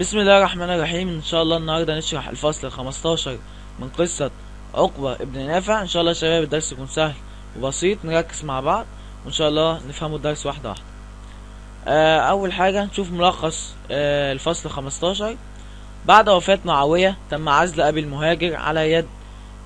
بسم الله الرحمن الرحيم. إن شاء الله النهارده نشرح الفصل الخمستاشر من قصة عقبة ابن نافع. إن شاء الله يا شباب الدرس يكون سهل وبسيط. نركز مع بعض وإن شاء الله نفهموا الدرس واحدة واحدة. آه أول حاجة نشوف ملخص آه الفصل الخمستاشر. بعد وفاة معاوية تم عزل أبي المهاجر على يد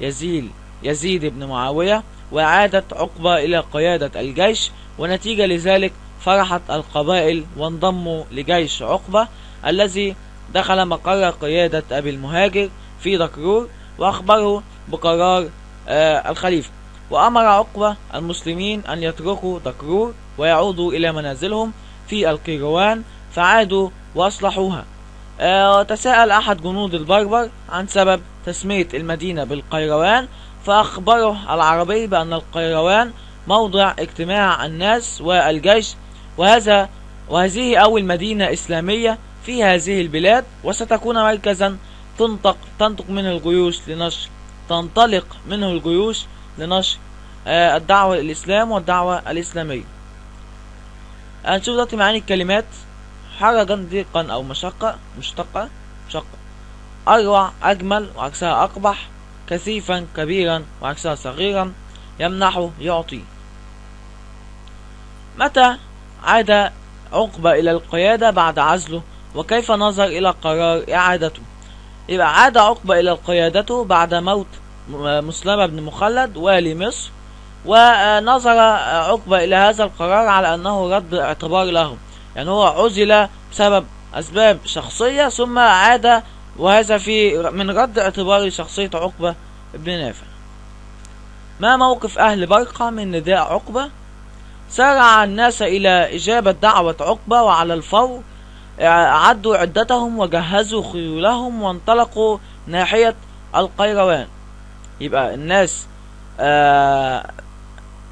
يزيل يزيد بن معاوية وإعادة عقبة إلى قيادة الجيش ونتيجة لذلك فرحت القبائل وانضموا لجيش عقبة الذي دخل مقر قيادة أبي المهاجر في دكرور وأخبره بقرار آه الخليفة. وأمر عقبة المسلمين أن يتركوا دكرور ويعودوا إلى منازلهم في القيروان فعادوا وأصلحوها. آه أحد جنود البربر عن سبب تسمية المدينة بالقيروان فأخبره العربي بأن القيروان موضع اجتماع الناس والجيش وهذا وهذه أول مدينة إسلامية في هذه البلاد وستكون مركزا تنطق تنطق منه الجيوش لنشر تنطلق منه الجيوش لنشر آه الدعوة الإسلام والدعوة الإسلامية. هنشوف دلوقتي معاني الكلمات. حرجا ضيقا أو مشقة مشتقة مشقة. أروع أجمل وعكسها أقبح. كثيفا كبيرا وعكسها صغيرا. يمنحه يعطي. متى عاد عقبة إلى القيادة بعد عزله وكيف نظر إلى قرار إعادته؟ يبقى عاد عقبة إلى قيادته بعد موت مسلمة بن مخلد والي مصر ونظر عقبة إلى هذا القرار على أنه رد اعتبار له يعني هو عزل بسبب أسباب شخصية ثم عاد وهذا في من رد اعتبار شخصية عقبة بن نافع. ما موقف أهل برقة من نداء عقبة؟ سارع الناس إلى إجابة دعوة عقبة وعلى الفور عدوا عدتهم وجهزوا خيولهم وانطلقوا ناحية القيروان. يبقى الناس آه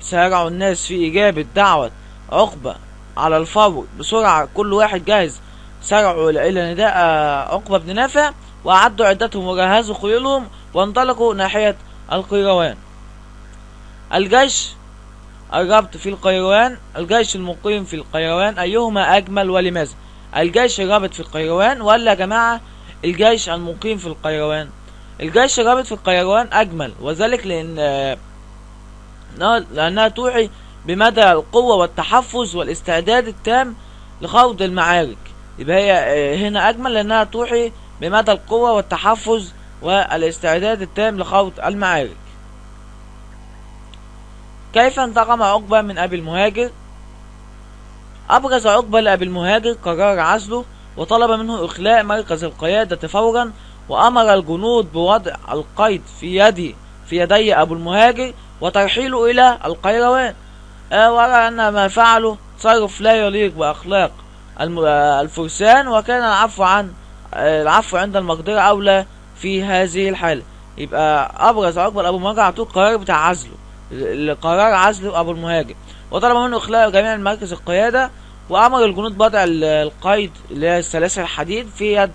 سارعوا الناس في إجابة دعوة عقبة على الفور بسرعة. كل واحد جاهز. سارعوا إلى نداء عقبة بن نافع وأعدوا عدتهم وجهزوا خيولهم وانطلقوا ناحية القيروان. الجيش الربط في القيروان. الجيش المقيم في القيروان أيهما أجمل ولماذا؟ الجيش الرابط في القيروان ولا يا جماعة؟ الجيش المقيم في القيروان. الجيش الرابط في القيروان أجمل وذلك لأن لأنها توحي بمدى القوة والتحفز والاستعداد التام لخوض المعارك. يبقى هي هنا أجمل لأنها توحي بمدى القوة والتحفز والاستعداد التام لخوض المعارك. كيف انتقم عقبة من أبي المهاجر؟ أبرز عقبة لأبي المهاجر قرار عزله وطلب منه إخلاء مركز القيادة فورا وأمر الجنود بوضع القيد في يدي في يدي أبو المهاجر وترحيله إلى القيروان. أه ورأى أن ما فعله تصرف لا يليق بأخلاق الفرسان وكان العفو عن العفو عند المقدرة أولى في هذه الحالة. يبقى أبرز عقبة لأبو المهاجر على طول القرار بتاع عزله. قرار عزله أبو المهاجر وطلب منه إخلاء جميع مركز القيادة وأمر الجنود بوضع القيد السلاسل الحديد في يد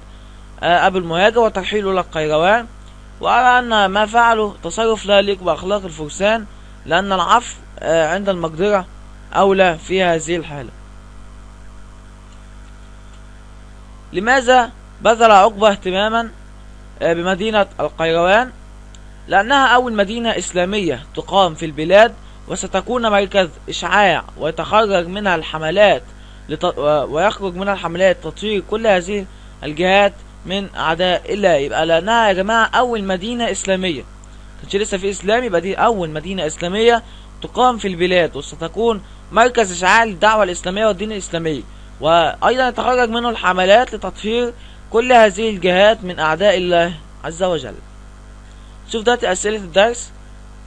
أبو المهاجر وترحيله إلى القيروان. وأرى أن ما فعله تصرف لا يليق بأخلاق الفرسان لأن العفو عند المقدرة أولى في هذه الحالة. لماذا بذل عقبة اهتماما بمدينة القيروان؟ لأنها أول مدينة إسلامية تقام في البلاد وستكون مركز إشعاع ويتخرج منها الحملات لت... ويخرج منها الحملات تطوير كل هذه الجهات من أعداء الله. يبقى لأنها يا جماعة أول مدينة إسلامية. كانش لسه في إسلام يبقى دي أول مدينة إسلامية تقام في البلاد وستكون مركز إشعاع للدعوة الإسلامية والدين الإسلامي. وأيضا يتخرج منه الحملات لتطهير كل هذه الجهات من أعداء الله عز وجل. شوف دلوقتي أسئلة الدرس.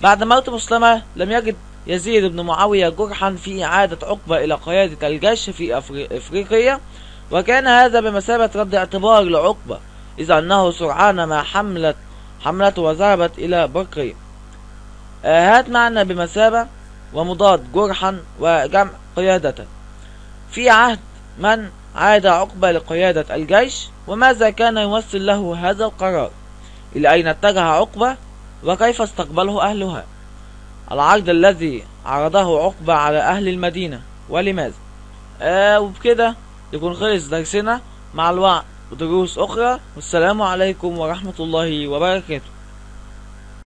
بعد موت مسلمة لم يجد يزيد بن معاوية جرحا في إعادة عقبة إلى قيادة الجيش في أفري... أفريقيا وكان هذا بمثابة رد اعتبار لعقبة إذ أنه سرعان ما حملت حملته وذهبت إلى برقية آه هات معنا بمثابة ومضاد جرحا وجمع قيادة. في عهد من عاد عقبة لقيادة الجيش وماذا كان يمثل له هذا القرار؟ إلى أين اتجه عقبة؟ وكيف استقبله أهلها؟ العرض الذي عرضه عقبة على أهل المدينة ولماذا؟ آه وبكده يكون خلص درسنا مع الوعد ودروس أخرى والسلام عليكم ورحمة الله وبركاته.